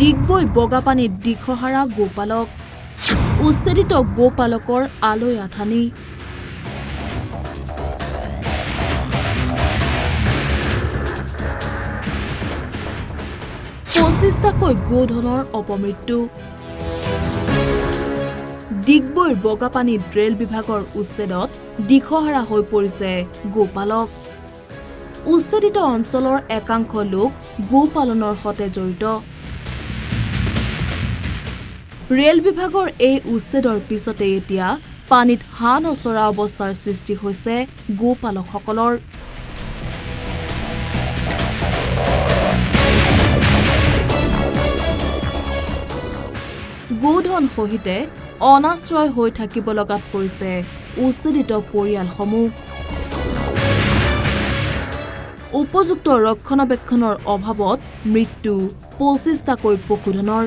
ডিগবৈ বগাপানীত দিশহাৰা গোপালক উচ্ছেদিত গোপালকৰ আলৈ আথানি। পঁচিছটাকৈ গোধনৰ অপমৃত্যু। ডিগবৈৰ বগাপানীত ৰেল বিভাগৰ উচ্ছেদত দিশহাৰা হৈ পৰিছে গোপালক। উচ্ছেদিত অঞ্চলৰ একাংশ লোক গোপালনৰ সৈতে জড়িত। ৰেল বিভাগৰ এই উচ্ছেদৰ পিছতে এতিয়া পানীত হাঁহ নচৰা অৱস্থাৰ সৃষ্টি হৈছে গোপালকসকলৰ। গোধন সহিতে অনাশ্ৰয় হৈ থাকিব লগাত পৰিছে উচ্ছেদিত পৰিয়ালসমূহ। উপযুক্ত ৰক্ষণাবেক্ষণৰ অভাৱত মৃত্যু পঁচিছটাকৈ পশুধনৰ।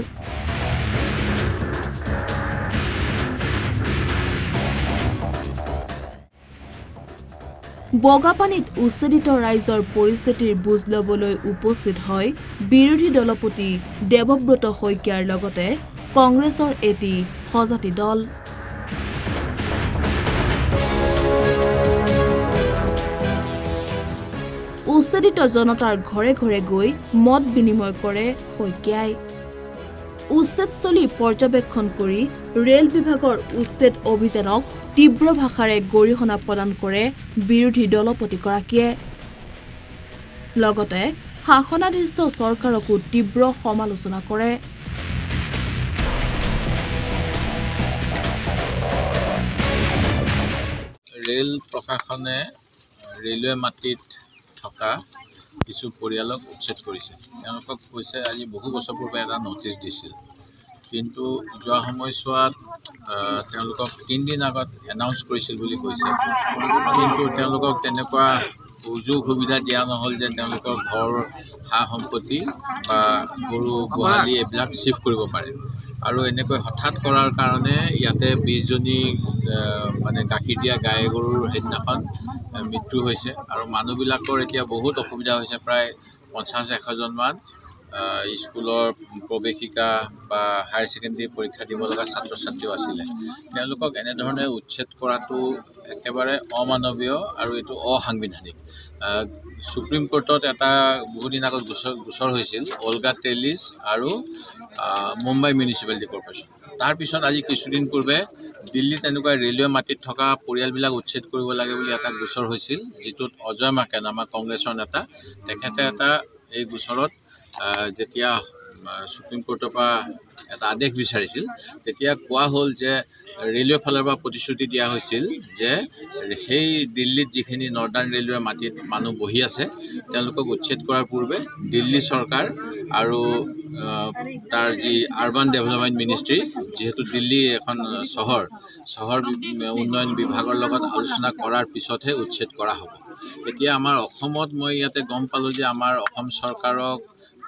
বগাপানীত উচ্ছেদিত ৰাইজৰ পৰিস্থিতিৰ বুজ ল'বলৈ উপস্থিত হয় বিৰোধী দলপতি দেৱব্ৰত শইকীয়াৰ লগতে কংগ্ৰেছৰ এটি সজাতি দল। উচ্ছেদিত জনতাৰ ঘৰে ঘৰে গৈ মত বিনিময় কৰে শইকীয়াই। উচ্ছেদস্থলী পৰ্যবেক্ষণ কৰি ৰেল বিভাগৰ উচ্ছেদ অভিযানক তীব্ৰ ভাষাৰে গৰিহণা প্ৰদান কৰে বিৰোধী দলপতিগৰাকীয়ে। লগতে শাসনাধিষ্ঠ চৰকাৰকো তীব্ৰ সমালোচনা কৰে। ৰেল প্ৰশাসনে ৰেলৱে মাটিত থকা কিছু পৰিয়ালক উচ্ছেদ কৰিছে। তেওঁলোকক কৈছে আজি বহু বছৰ পূৰ্বে এটা ন'টিছ দিছিল। কিন্তু যোৱা সময়ছোৱাত তেওঁলোকক তিনিদিন আগত এনাউন্স কৰিছিল বুলি কৈছে। কিন্তু তেওঁলোকক তেনেকুৱা সুযোগ সুবিধা দিয়া নহ'ল যে তেওঁলোকৰ ঘৰ সা সম্পত্তি বা গৰু গোহালি এইবিলাক চিফ্ট কৰিব পাৰে। আৰু এনেকৈ হঠাৎ কৰাৰ কাৰণে ইয়াতে বিছজনী মানে গাখীৰ দিয়া গাই গৰুৰ সেইদিনাখন মৃত্যু হৈছে। আৰু মানুহবিলাকৰ এতিয়া বহুত অসুবিধা হৈছে প্ৰায় পঞ্চাছ এশজনমান স্কুলৰ প্ৰৱেশিকা বা হায়াৰ ছেকেণ্ডেৰী পৰীক্ষা দিব লগা ছাত্ৰ ছাত্ৰীও আছিলে। তেওঁলোকক এনেধৰণে উচ্ছেদ কৰাটো একেবাৰে অমানৱীয় আৰু এইটো অসাংবিধানিক। ছুপ্ৰিম কোৰ্টত এটা বহুদিন আগত গোচৰ গোচৰ হৈছিল অলগা টেলিছ আৰু মুম্বাই মিউনিচিপালিটি কৰ্প'ৰেশ্যন তাৰপিছত আজি কিছুদিন পূৰ্বে দিল্লীত এনেকুৱা ৰেলৱে মাটিত থকা পৰিয়ালবিলাক উচ্ছেদ কৰিব লাগে বুলি এটা গোচৰ হৈছিল যিটোত অজয় মাকেন আমাৰ কংগ্ৰেছৰ নেতা। তেখেতে এটা এই গোচৰত যেতিয়া আহ, ছুপ্ৰিম কোৰ্টৰ পৰা এটা আদেশ বিচাৰিছিল তেতিয়া কোৱা হ'ল যে ৰেলৱে ফালৰ পৰা প্ৰতিশ্ৰুতি দিয়া হৈছিল যে সেই দিল্লীত যিখিনি নৰ্দাৰ্ণ ৰেলৱে মাটিত মানুহ বহি আছে তেওঁলোকক উচ্ছেদ কৰাৰ পূৰ্বে দিল্লী চৰকাৰ আৰু তাৰ যি আৰ্বান ডেভেলপমেণ্ট মিনিষ্ট্ৰী যিহেতু দিল্লী এখন চহৰ চহৰ উন্নয়ন বিভাগৰ লগত আলোচনা কৰাৰ পিছতহে উচ্ছেদ কৰা হ'ব। এতিয়া আমাৰ অসমত মই ইয়াতে গম পালোঁ যে আমাৰ অসম চৰকাৰক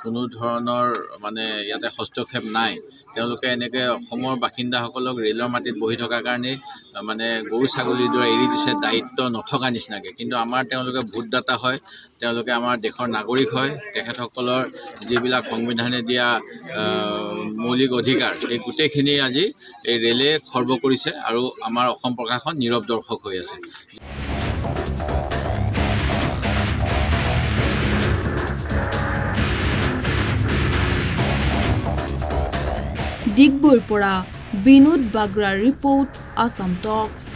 কোনো ধৰণৰ মানে ইয়াতে হস্তক্ষেপ নাই। তেওঁলোকে এনেকৈ অসমৰ বাসিন্দাসকলক ৰেলৰ মাটিত বহি থকাৰ কাৰণেই মানে গৰু ছাগলীৰ দৰে এৰি দিছে দায়িত্ব নথকা নিচিনাকৈ। কিন্তু আমাৰ তেওঁলোকে ভোটদাতা হয় তেওঁলোকে আমাৰ দেশৰ নাগৰিক হয়। তেখেতসকলৰ যিবিলাক সংবিধানে দিয়া মৌলিক অধিকাৰ এই গোটেইখিনি আজি এই ৰেলে খৰ্ব কৰিছে আৰু আমাৰ অসম প্ৰশাসন নীৰৱ দৰ্শক হৈ আছে। ডিগবৈৰ পৰা বিনোদ বাগ্ৰাৰ ৰিপৰ্ট আছাম টক্স।